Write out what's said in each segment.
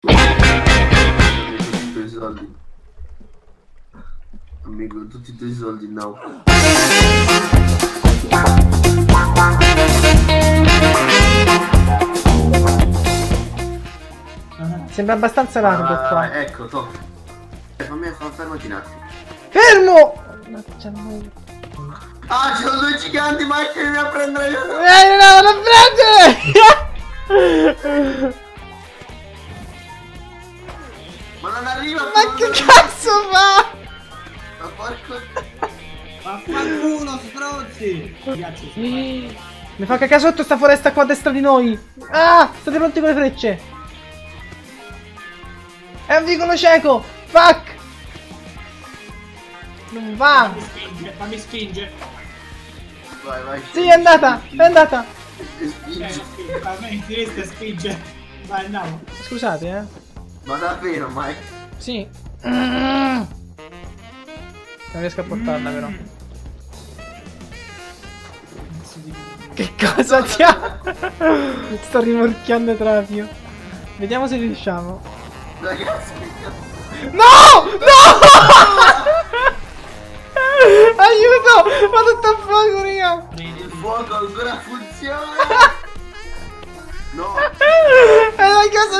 Tutti i tuoi soldi. Amico, tutti i tuoi soldi no. Sembra abbastanza largo Ah, qua. ecco, to. Eh, Fammi fa- fermati un attimo. Fermo! Mannaggia. Ah, ci sono due giganti, ma che vieni a prendere io. Eh, no, non prendere! Ma non arriva. Ma non che arriva. cazzo fa? Ma porco. Vaffanculo, strozzi! Ragazzi, Mi fa cacare sotto sta foresta qua a destra di noi. Ah, state pronti con le frecce. È un vicolo cieco. Fuck. Non va. fammi spinge, fammi spinge. Vai, vai. Sì, è andata, è andata. Spingi. spinge, fammi sinistra spinge. Vai, andiamo. Scusate, eh. Ma davvero, Mike? Sì. Non riesco a portarla però. Che cosa ti ha? Sto rimorchiando proprio. Vediamo se riusciamo. Ragazzi, No! No! Aiuto! Ma tutto a fuoco, raga! il fuoco ancora funziona. No, È la cosa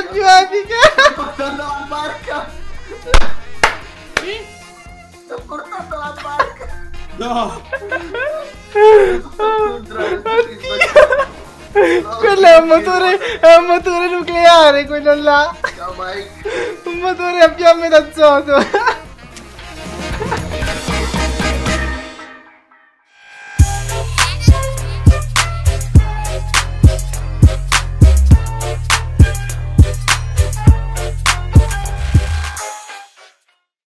No! Quello è un motore. È un motore nucleare, quello là! Ciao Mike. Un motore a fiamme d'azoto!